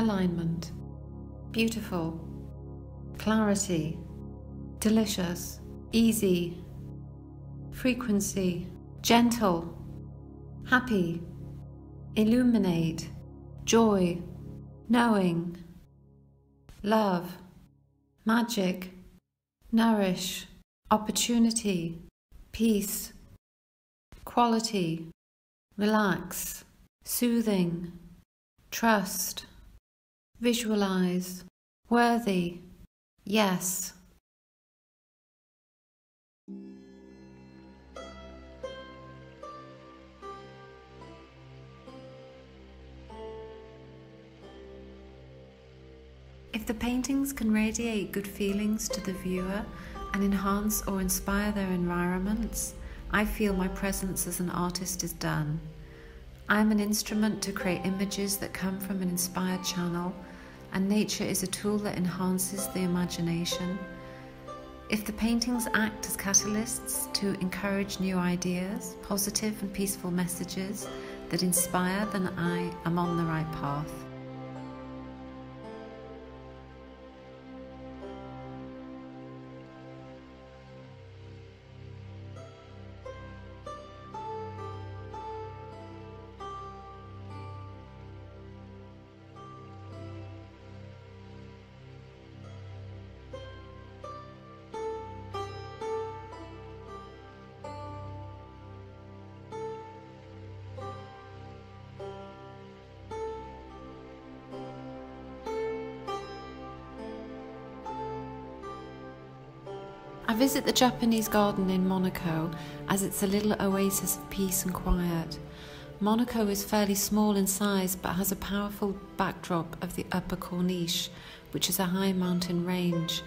alignment, beautiful, clarity, delicious, easy, frequency, gentle, happy, illuminate, joy, knowing, love, magic, nourish, opportunity, peace, quality, relax, soothing, trust, visualize, worthy, yes. If the paintings can radiate good feelings to the viewer and enhance or inspire their environments, I feel my presence as an artist is done. I am an instrument to create images that come from an inspired channel, and nature is a tool that enhances the imagination. If the paintings act as catalysts to encourage new ideas, positive and peaceful messages that inspire, then I am on the right path. I visit the Japanese garden in Monaco as it's a little oasis of peace and quiet. Monaco is fairly small in size but has a powerful backdrop of the Upper Corniche, which is a high mountain range.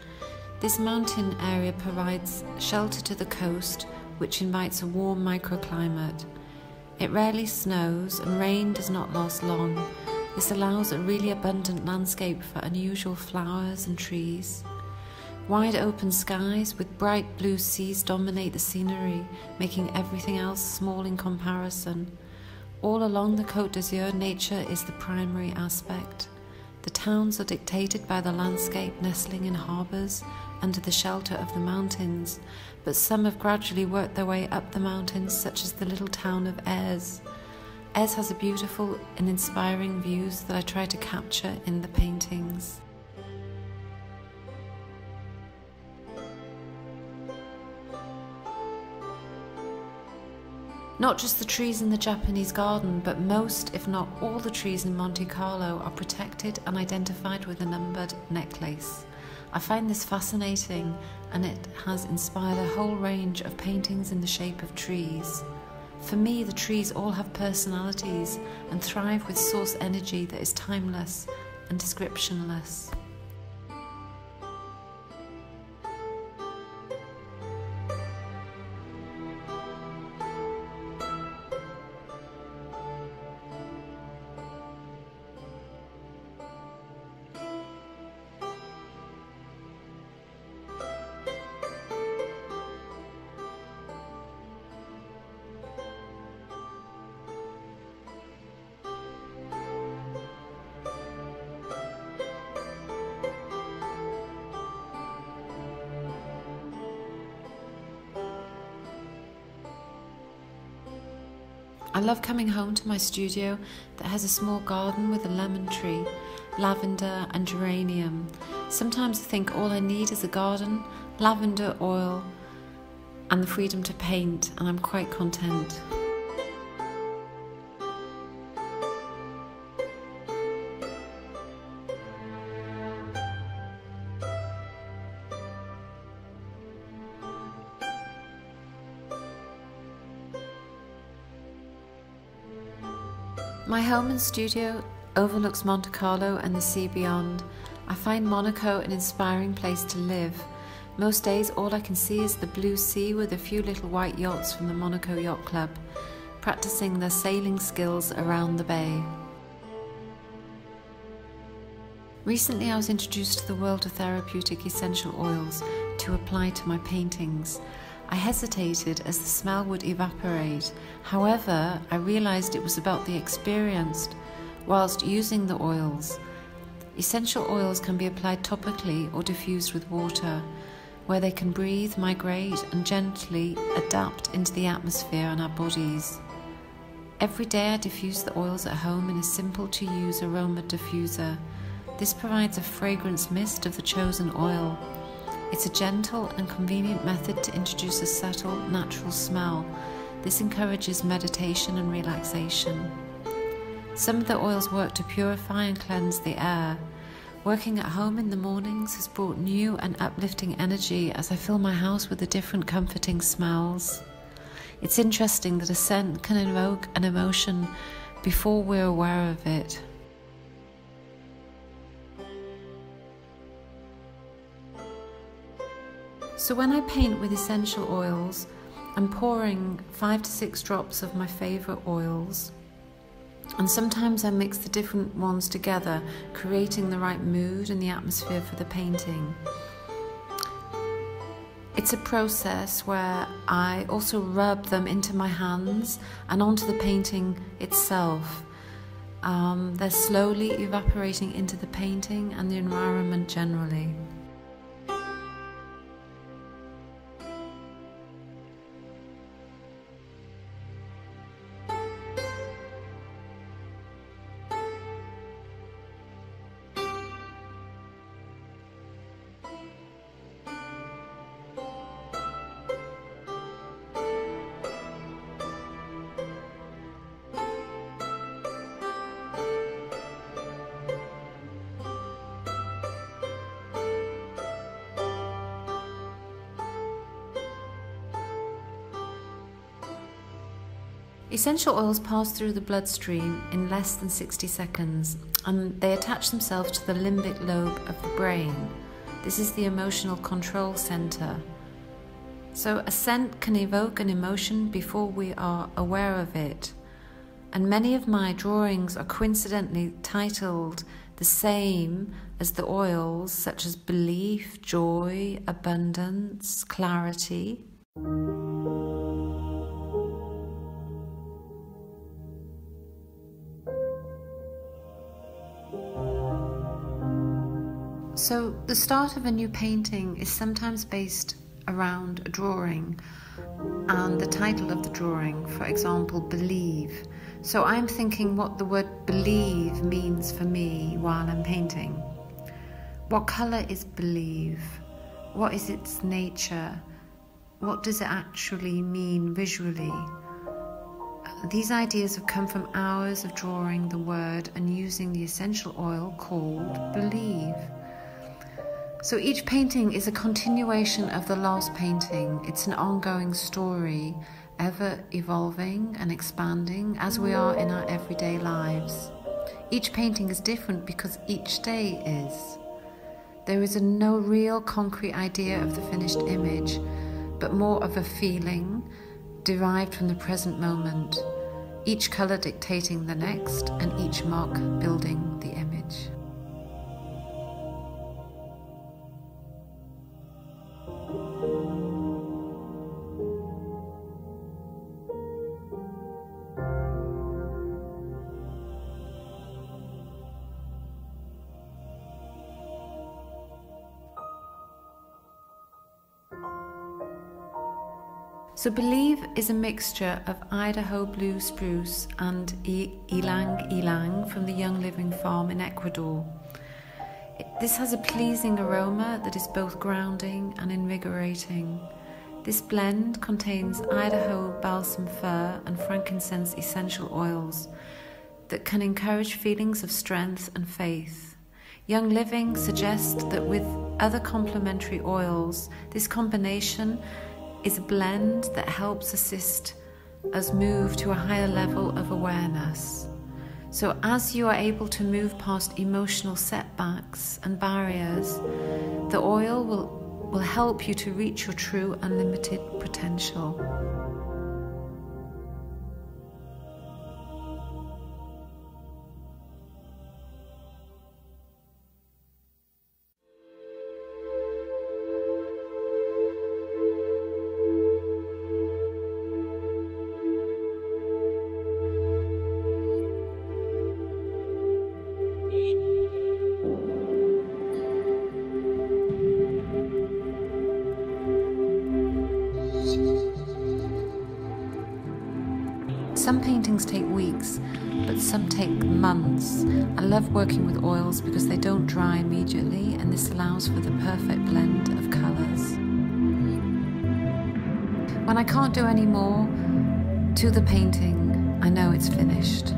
This mountain area provides shelter to the coast, which invites a warm microclimate. It rarely snows and rain does not last long. This allows a really abundant landscape for unusual flowers and trees. Wide open skies with bright blue seas dominate the scenery, making everything else small in comparison. All along the Côte d'Azur, nature is the primary aspect. The towns are dictated by the landscape nestling in harbours under the shelter of the mountains, but some have gradually worked their way up the mountains, such as the little town of Èze. Èze has a beautiful and inspiring views that I try to capture in the paintings. Not just the trees in the Japanese garden, but most, if not all, the trees in Monte Carlo are protected and identified with a numbered necklace. I find this fascinating and it has inspired a whole range of paintings in the shape of trees. For me, the trees all have personalities and thrive with source energy that is timeless and descriptionless. I love coming home to my studio that has a small garden with a lemon tree, lavender, and geranium. Sometimes I think all I need is a garden, lavender oil, and the freedom to paint, and I'm quite content. My home and studio overlooks Monte Carlo and the sea beyond. I find Monaco an inspiring place to live. Most days, all I can see is the blue sea with a few little white yachts from the Monaco Yacht Club, practicing their sailing skills around the bay. Recently, I was introduced to the world of therapeutic essential oils to apply to my paintings. I hesitated as the smell would evaporate. However, I realized it was about the experience whilst using the oils. Essential oils can be applied topically or diffused with water, where they can breathe, migrate, and gently adapt into the atmosphere and our bodies. Every day I diffuse the oils at home in a simple to use aroma diffuser. This provides a fragrance mist of the chosen oil. It's a gentle and convenient method to introduce a subtle, natural smell. This encourages meditation and relaxation. Some of the oils work to purify and cleanse the air. Working at home in the mornings has brought new and uplifting energy as I fill my house with the different comforting smells. It's interesting that a scent can evoke an emotion before we're aware of it. So, when I paint with essential oils, I'm pouring five to six drops of my favourite oils, and sometimes I mix the different ones together, creating the right mood and the atmosphere for the painting. It's a process where I also rub them into my hands and onto the painting itself. Um, they're slowly evaporating into the painting and the environment generally. Essential oils pass through the bloodstream in less than 60 seconds and they attach themselves to the limbic lobe of the brain. This is the emotional control center. So, a scent can evoke an emotion before we are aware of it. And many of my drawings are coincidentally titled the same as the oils, such as belief, joy, abundance, clarity. So, the start of a new painting is sometimes based around a drawing and the title of the drawing, for example, believe. So, I'm thinking what the word believe means for me while I'm painting. What colour is believe? What is its nature? What does it actually mean visually? These ideas have come from hours of drawing the word and using the essential oil called believe. So each painting is a continuation of the last painting. It's an ongoing story, ever evolving and expanding as we are in our everyday lives. Each painting is different because each day is. There is no real concrete idea of the finished image, but more of a feeling derived from the present moment, each colour dictating the next and each mark building the image. So Believe is a mixture of Idaho blue spruce and ylang ylang from the Young Living Farm in Ecuador. This has a pleasing aroma that is both grounding and invigorating. This blend contains Idaho balsam fir and frankincense essential oils that can encourage feelings of strength and faith. Young Living suggests that with other complementary oils, this combination is a blend that helps assist us move to a higher level of awareness. So, as you are able to move past emotional setbacks and barriers, the oil will, will help you to reach your true unlimited potential. Some paintings take weeks, but some take months. I love working with oils because they don't dry immediately, and this allows for the perfect blend of colours. When I can't do any more to the painting, I know it's finished.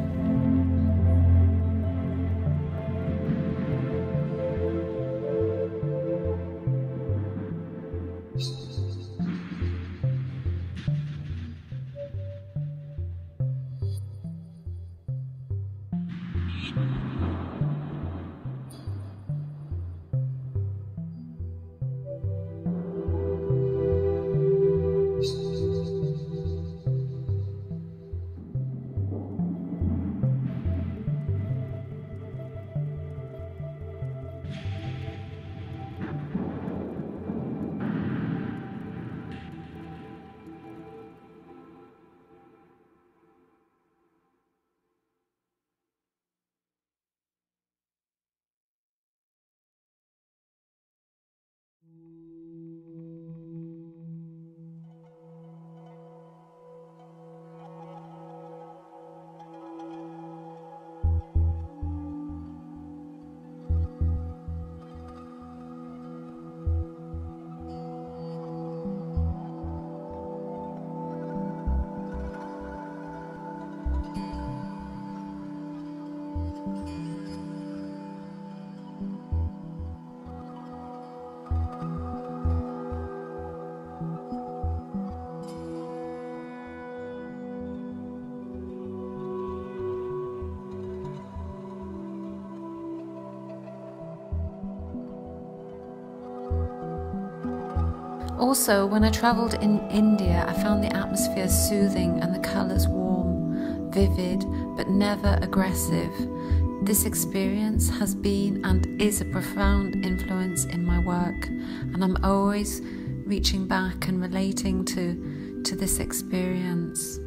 Also, when I travelled in India, I found the atmosphere soothing and the colours warm, vivid, but never aggressive. This experience has been and is a profound influence in my work, and I'm always reaching back and relating to, to this experience.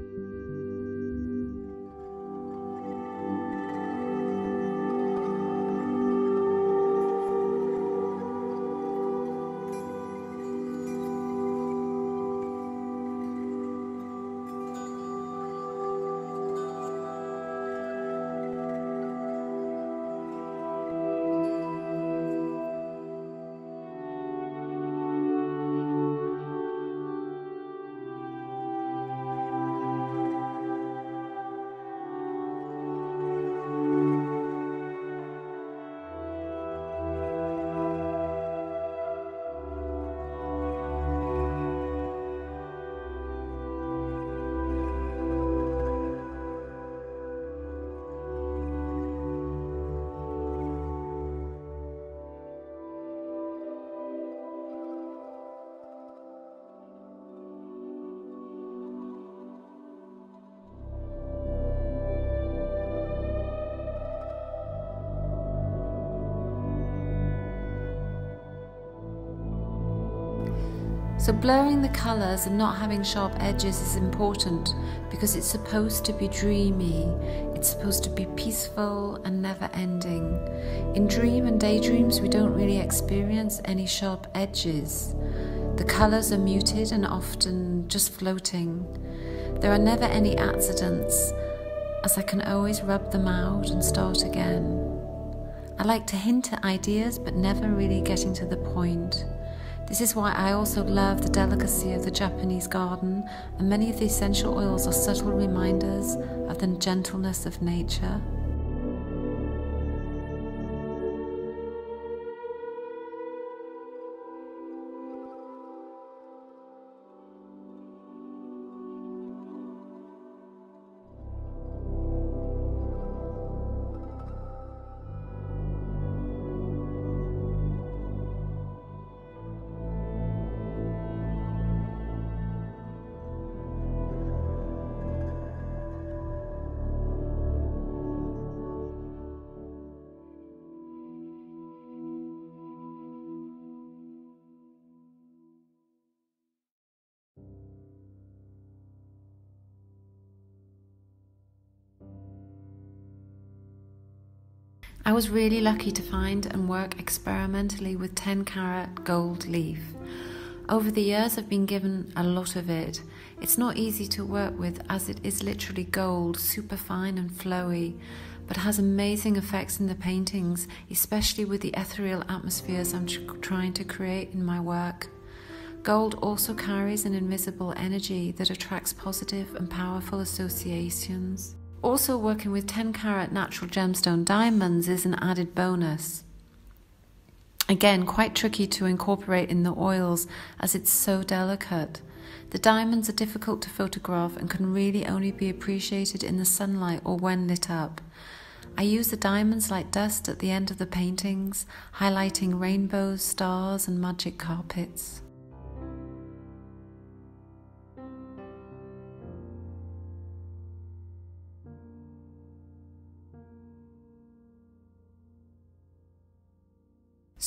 So blurring the colours and not having sharp edges is important because it's supposed to be dreamy. It's supposed to be peaceful and never ending. In dream and daydreams, we don't really experience any sharp edges. The colours are muted and often just floating. There are never any accidents, as I can always rub them out and start again. I like to hint at ideas, but never really getting to the point. This is why I also love the delicacy of the Japanese garden, and many of the essential oils are subtle reminders of the gentleness of nature. I was really lucky to find and work experimentally with 10 carat gold leaf. Over the years, I've been given a lot of it. It's not easy to work with as it is literally gold, super fine and flowy, but has amazing effects in the paintings, especially with the ethereal atmospheres I'm trying to create in my work. Gold also carries an invisible energy that attracts positive and powerful associations. Also, working with 10 carat natural gemstone diamonds is an added bonus. Again, quite tricky to incorporate in the oils as it's so delicate. The diamonds are difficult to photograph and can really only be appreciated in the sunlight or when lit up. I use the diamonds like dust at the end of the paintings, highlighting rainbows, stars, and magic carpets.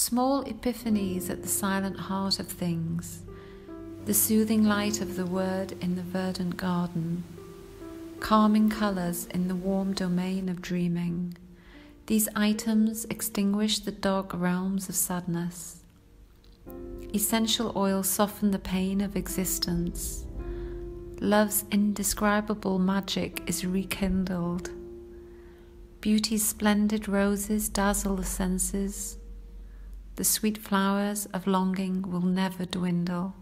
Small epiphanies at the silent heart of things, the soothing light of the word in the verdant garden, calming colours in the warm domain of dreaming. These items extinguish the dark realms of sadness. Essential oils soften the pain of existence. Love's indescribable magic is rekindled. Beauty's splendid roses dazzle the senses the sweet flowers of longing will never dwindle.